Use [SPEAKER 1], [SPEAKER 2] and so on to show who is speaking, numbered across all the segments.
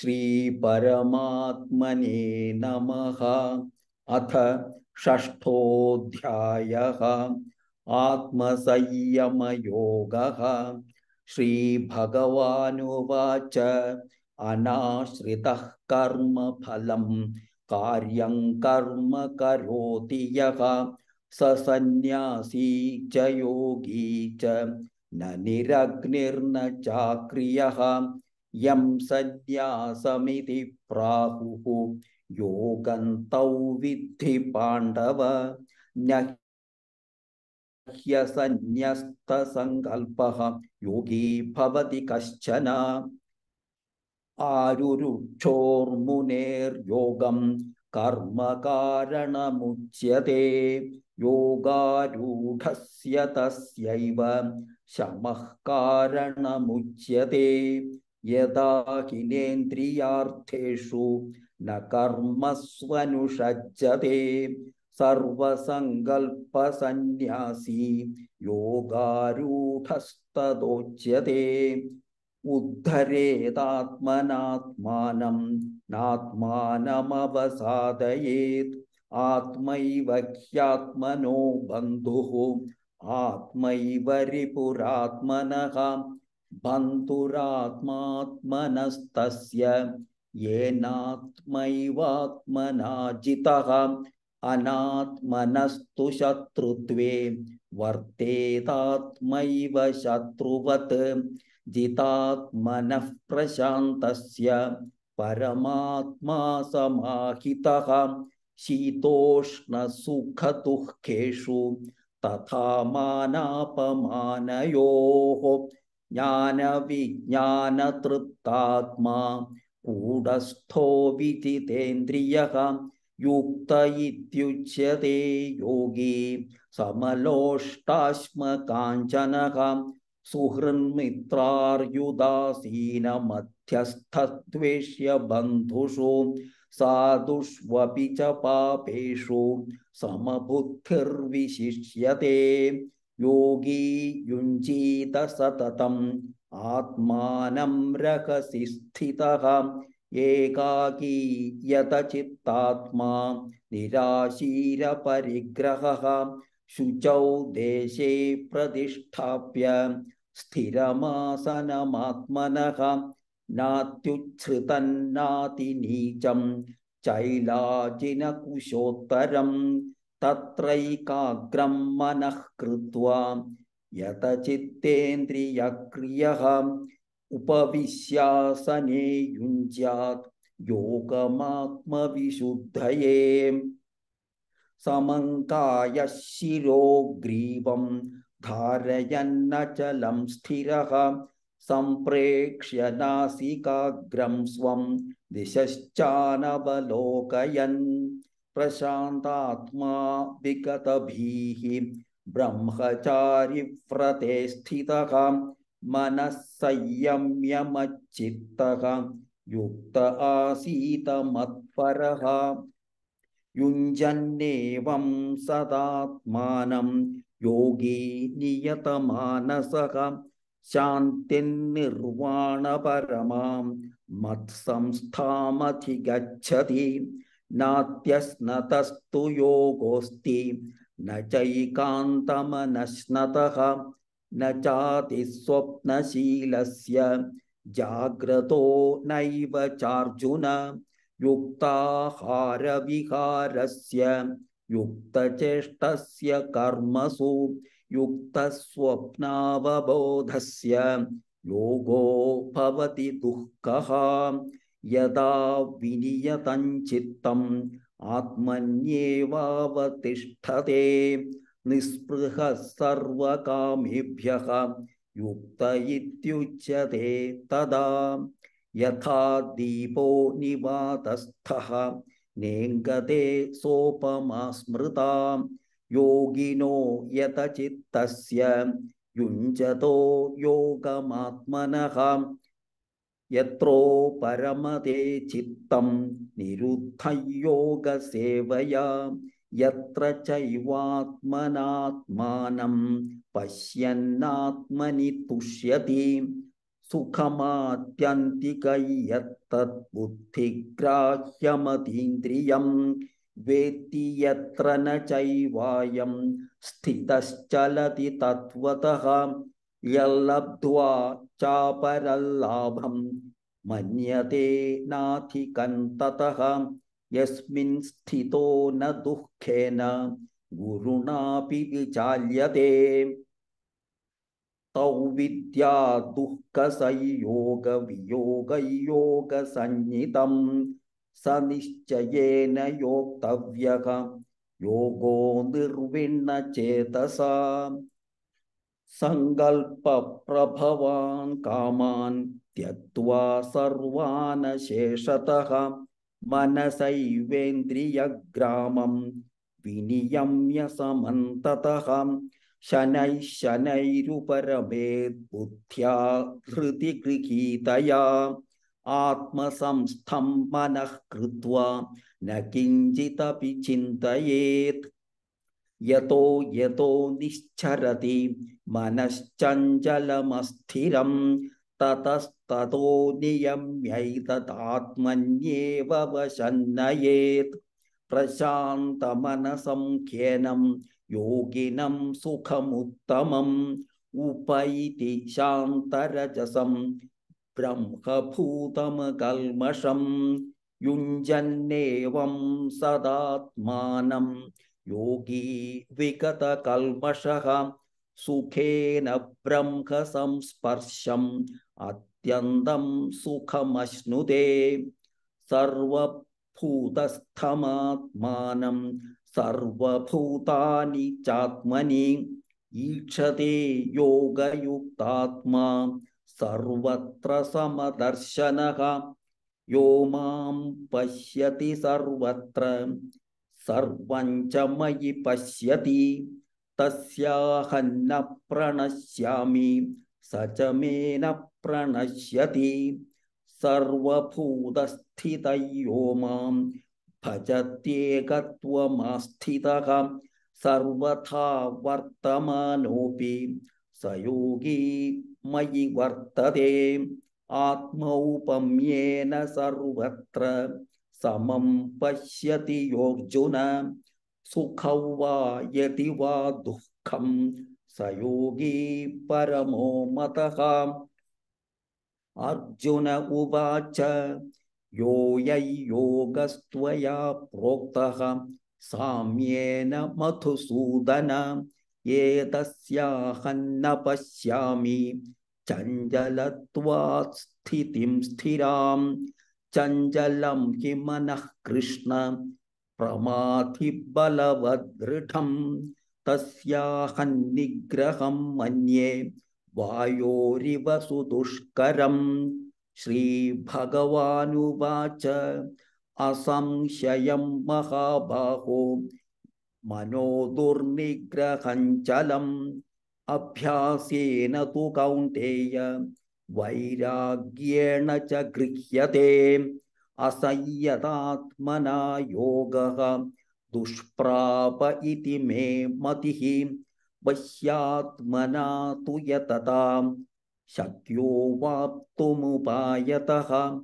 [SPEAKER 1] श्रीपरमात्मने नमः। अथ षष्ठोऽध्यायः। आत्मसंयमयोगः। श्रीभगवानुवाच। अनाश्रितः कर्मफलं कार्यं कर्म करोति यः। स सन्न्यासी च योगी च, न निरग्निर्न चाक्रियः। യം സന്യാസമിതി പ്രാഹു യോഗം തൗ വിദ്ധി പാണ്ഡവ. ഹ്യസന്യസ്തസങ്കൽപ്പ യോഗീ ഭവതി കശ്ചന. ആരുരുക്ഷോർമുനേർയോഗം കർമ്മകാരണമുച്യത്തെ യോഗാരൂഢസ്യ തസ്യൈവ. ശമഃ കാരണമുച്യത്തെ यदा हिनेन्द्रियार्थेषु न कर्मस्वनुषज्जते सर्वसङ्कल्पसन्न्यासी योगारूढस्तदोच्यते। उद्धरेदात्मनात्मानं नात्मानमवसादयेत्। आत्मैव ह्यात्मनो बन्धुः आत्मैव रिपुरात्मनः बन्धुरात्मात्मनस्तस्य येनात्मैवात्मना जितः अनात्मनस्तु शत्रुत्वे वर्तेतात्मैव शत्रुवत् जितात्मनः प्रशान्तस्य परमात्मा समाहितः शीतोष्णसुखदुःखेषु तथा मानापमानयोः ज्ञानविज्ञानतृप्तात्मा कूढस्थो विजितेन्द्रियः युक्त इत्युच्यते योगी समलोष्टाश्मकाञ्चनः सुहृन्मित्रार्युदासीनमध्यस्थद्वेष्य बन्धुषु साधुष्वपि च पापेषु समबुद्धिर्विशिष्यते योगी युञ्जीत सततम् आत्मानं रहसि स्थितः। एकाकी यतचित्तात्मा निराशीरपरिग्रहः। शुचौ देशे प्रतिष्ठाप्य स्थिरमासनमात्मनः। नात्युच्छ्रितन्नातिनीचं चैलाजिनकुशोत्तरं तत्रैकाग्रं मनः कृत्वा यतचित्तेन्द्रियक्रियः उपविश्यासने युञ्ज्यात् योगमात्मविशुद्धये। समङ्काय शिरोग्रीवं धारयन्नचलं स्थिरः सम्प्रेक्ष्य नासिकाग्रं स्वं दिशश्चानवलोकयन्। प्रशान्तात्मा विगतभिः ब्रह्मचारिव्रते स्थितः मनः संयम्यमच्चित्तः युक्त आसीत मत्परः युञ्जन्नेवं सदात्मानं योगी नियतमानसः शान्तिर्निर्वाणपरमां मत्संस्थामधिगच्छति नात्यस्नतस्तु योगोऽस्ति। न चैकान्तमनश्नतः, न चातिस्वप्नशीलस्य जाग्रतो नैव चार्जुन, युक्ताहारविहारस्य। युक्तचेष्टस्य कर्मसु, युक्तस्वप्नावबोधस्य। योगो भवति दुःखः। यदा विनियतञ्चित्तम् आत्मन्येवावतिष्ठते निःस्पृहः सर्वकामेभ्यः युक्त इत्युच्यते तदा। यथा दीपो निवातस्थः नेङ्गते सोपमा स्मृता योगिनो यतचित्तस्य युञ्जतो योगमात्मनः यत्रो परमते चित्तं निरुद्धयोगसेवया यत्र चैवात्मनात्मानं पश्यन्नात्मनि तुष्यति सुखमात्यन्तिकैयत्तद्बुद्धिग्राह्यमतीन्द्रियं वेत्ति यत्र न चैवायं स्थितश्चलति तत्त्वतः यल्लब्ध्वा चापरल्लाभं मन्यते नाथिकन्ततः यस्मिन् स्थितो न दुःखेन गुरुणापि विचाल्यते। तौ विद्या दुःखसंयोगवियोगयोगसञ्ज्ञितं स निश्चयेन योक्तव्यः योगो निर्विण्णचेतसा। सङ्कल्पप्रभवान् कामान् त्यक्त्वा सर्वान् शेषतः मनसैवेन्द्रियग्रामं विनियम्य समन्ततः शनैः शनैरुपरमेद् बुद्ध्या धृतिगृहीतया आत्मसंस्थं मनः कृत्वा न किञ्चिदपि चिन्तयेत् यतो यतो निश्चरति मनश्चञ्चलमस्थिरं ततस्ततो नियम्यैतदात्मन्येव वशन्नयेत्। प्रशान्तमनसं ख्येनं योगिनं सुखमुत्तमम् उपैति शान्तरजसं ब्रह्मभूतमकल्मषं युञ्जन्नेवं सदात्मानं योगी विगतकल्मषः सुखेन ब्रह्मसंस्पर्शम् अत्यन्तं सुखमश्नुते। सर्वभूतस्थमात्मानं सर्वभूतानि चात्मनि ईक्षते योगयुक्तात्मा सर्वत्र समदर्शनः। यो मां पश्यति सर्वत्र सर्वं च पश्यति प्रणश्यामि, स च मे न प्रणश्यति। सर्वभूतस्थितयो माँ भजत्येकत्वमास्थितः, सर्वथा वर्तमानोऽपि स योगी मयि वर्तते। आत्मौपम्येन सर्वत्र समं पश्यति योऽर्जुन सुखौ वा यदि वा दुःखं? स योगी परमो मतः। अर्जुन उवाच यो योगस्त्वया प्रोक्तः। साम्येन मधुसूदन एतस्याहन्न पश्यामि। चञ्चलत्वात् स्थितिं स्थिरां चञ्चलं हि मनः कृष्ण प्रमाथिबलवदृढं तस्याहन्निग्रहं मन्ये वायोरिव सुदुष्करं श्रीभगवानुवाच असंशयं महाबाहो मनो दुर्निग्रहञ्चलम् अभ्यासेन तु कौन्तेय वैराग्येण च गृह्यते। असंयतात्मना योगः। दुष्प्राप इति मे मतिः। वश्यात्मना तु यततां। शक्यो वाप्तुमुपायतः।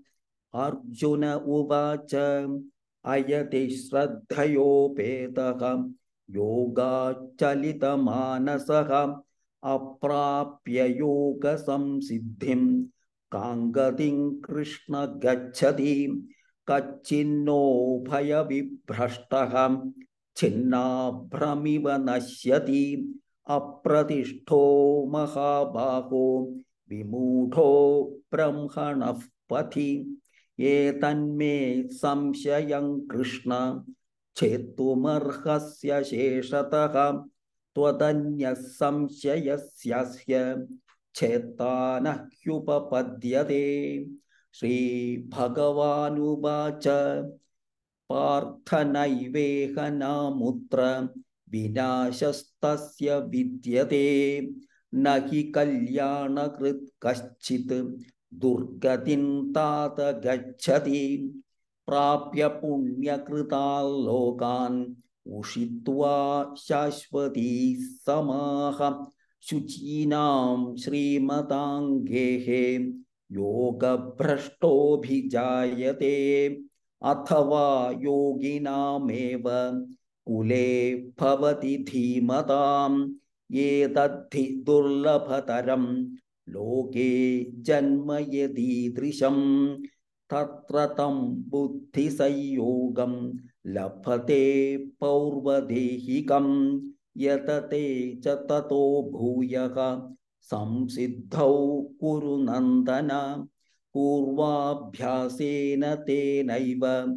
[SPEAKER 1] अर्जुन उवाच अयति श्रद्धयोपेतः। योगाच्चलितमानसः अप्राप्य योगसंसिद्धिं काङ्गतिं कृष्ण गच्छति। कच्चिन्नो भयविभ्रष्टः छिन्नाभ्रमिव नश्यति। अप्रतिष्ठो महाबाहो। विमूढो ब्रह्मणः पथि। एतन्मे संशयं कृष्ण। छेत्तुमर्हस्य शेषतः। त्वदन्यः संशयस्यस्य छेत्ता न ह्युपपद्यते पार्थनैवेह नामुत्र विनाशस्तस्य विद्यते। न हि कल्याणकृत् कश्चित् दुर्गतिं तात गच्छति। प्राप्य उषित्वा शाश्वती समाः शुचीनां श्रीमताङ्गेः योगभ्रष्टोऽभिजायते। अथवा योगिनामेव कुले भवति धीमताम्। एतद्धि दुर्लभतरं लोके जन्म यदीदृशं तत्र तं बुद्धिसंयोगं लभते पौर्वदेहिकं यतते च ततो भूयः। संसिद्धौ कुरु नन्दन पूर्वाभ्यासेन तेनैव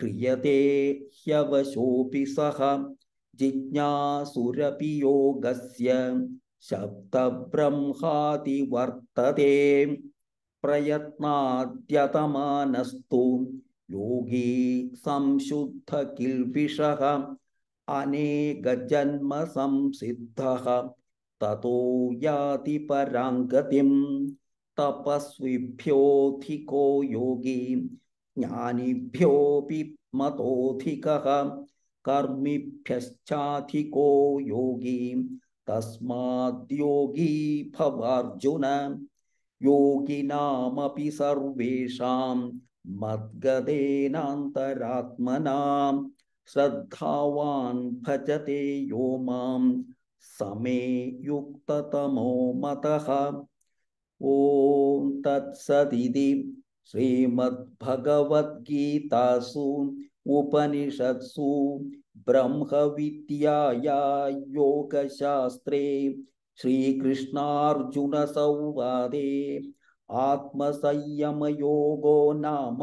[SPEAKER 1] ह्रियते ह्यवशोऽपि सः। जिज्ञासुरपि योगस्य शब्दब्रह्माति वर्तते प्रयत्नाद्यतमानस्तु योगी संशुद्धकिल्बिषः अनेकजन्मसंसिद्धः ततो याति पराङ्गतिं तपस्विभ्योऽधिको योगी ज्ञानिभ्योऽपि मतोऽधिकः कर्मिभ्यश्चाधिको योगी तस्माद्योगी भवार्जुन योगिनामपि सर्वेषां मद्गदेनान्तरात्मना श्रद्धावान् भजते यो माँ समे युक्ततमो मतः। ॐ तत्सदिति श्रीमद्भगवद्गीतासु उपनिषत्सु ब्रह्मविद्याया योगशास्त्रे श्रीकृष्णार्जुनसंवादे आत्मसंयमयोगो नाम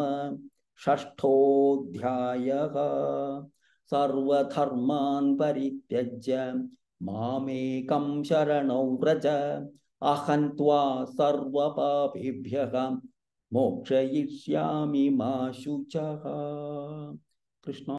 [SPEAKER 1] षष्ठोऽध्यायः। सर्वधर्मान् परित्यज्य मामेकं शरणौ व्रज अहं त्वा सर्वपापेभ्यः मोक्षयिष्यामि मा शुचः। कृष्ण।